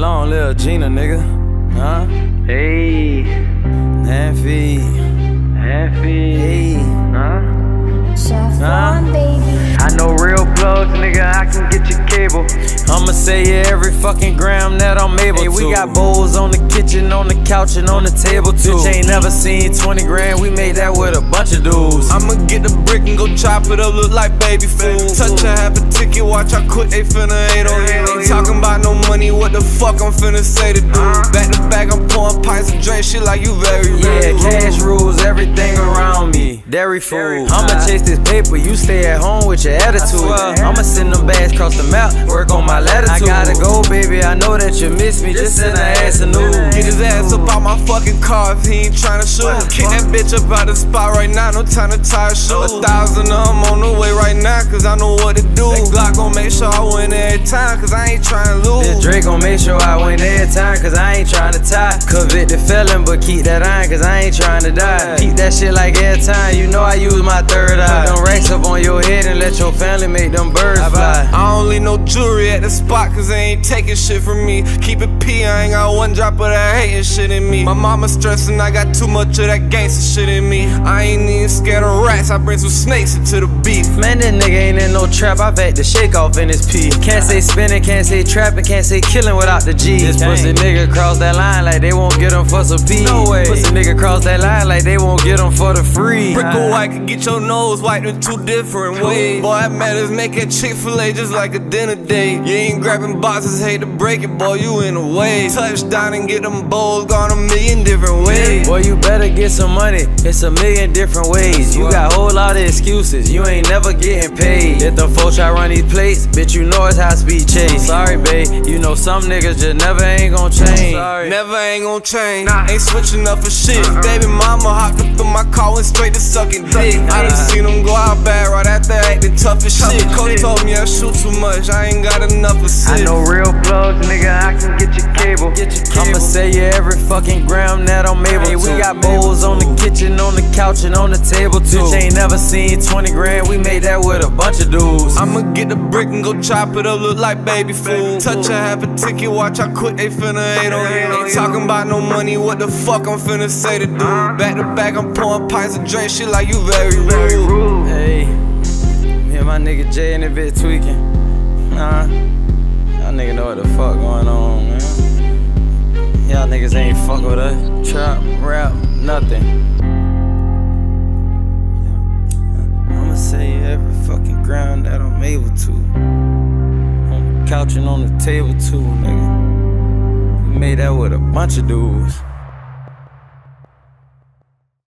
Long live Gina, nigga. Huh? Hey, Nanfy. happy. Hey. Huh? Chef Huh? baby. I know real plugs, nigga. I can get your cable. I'ma say yeah every fucking gram that I'm able Hey, to. we We got got bowls on the kitchen, on the couch, and on the table too. Bitch ain't never seen 20 grand. We made that with a bunch of dudes. I'ma get the brick and go chop it up, look like baby food. Touch a half a ticket, watch I quit, they finna hate on you. Ain't talking about no money, what the fuck I'm finna say to do? Uh-huh. Back to back, I'm pouring pints and drink shit like you very Yeah, rude. cash rules everything. Dairy food. I'ma chase this paper. You stay at home with your attitude. I'ma send them bags across the map. Work on my latitude. I gotta go, baby. I know that you miss me. Just send her ass a nude. Get his ass up out my fucking car if he ain't tryna shoot. Kick that bitch up out the spot right now, no time to tie a shoe. A thousand of 'em on the way right now, cause I know what to do. That Glock gon' make sure I win every time, cause I ain't tryna lose. This Drake gon' make sure I win every time, cause I ain't tryna tie. Convicted felon, but keep that iron, cause I ain't tryna die. Keep that shit like every time, you know I use my third eye. Racks up on your head and let your family make them birds fly. I don't leave no jewelry at the spot cause they ain't taking shit from me. Keep it P, I ain't got one drop of that hating shit in me. My mama stressing, I got too much of that gangster shit in me. I ain't even scared of rats, I bring some snakes into the beef. Man, that nigga ain't in no trap. I've had to shake off in his pee. Can't say spinning, can't say trapping, can't say killing without the G. This pussy nigga cross that line like they won't get him for some P. No way. Pussy nigga cross that line like they won't get him for the free. Brick or white can get your nose wiped in two different ways. Boy, that matters make it Chick fil A just like a dinner date. You ain't grabbing boxes, hate to break it, boy, you in a way. Touchdown and get them bowls gone a million different ways. Boy, you better get some money. It's a million different ways. You got a whole lot of excuses. You ain't never getting paid. If the folks try run these plates, bitch, you know it's high speed chase. Sorry, babe. You know some niggas just never ain't gon' change. Never ain't gon' change. Ain't switching up for shit. Uh-uh. Baby mama hopped up in my car, went straight to sucking dick. I done seen them go out bad right after acting tough as shit. Coach told me I shoot too much, I ain't got enough of I shit. know real plugs, nigga. I can cable. I'ma say yeah every fucking gram that I'm able Hey, to. we We got bowls on the kitchen, on the couch, and on the table too. Bitch ain't never seen 20 grand. We made that with a bunch of dudes. I'ma get the brick and go chop it up, look like baby food. Touch a half a ticket, watch I quit, they finna hate on you. Ain't talking about no money, what the fuck I'm finna say to do? Back to back, I'm pouring pints and drink shit like you very rude. Hey, me and my nigga Jay in the bit tweaking. Nah, y'all nigga know what the fuck going on. Y'all niggas ain't fuck with us. Trap, rap, nothing. I'ma say every fucking ground that I'm able to. On the couch and on the table too, nigga. We made that with a bunch of dudes.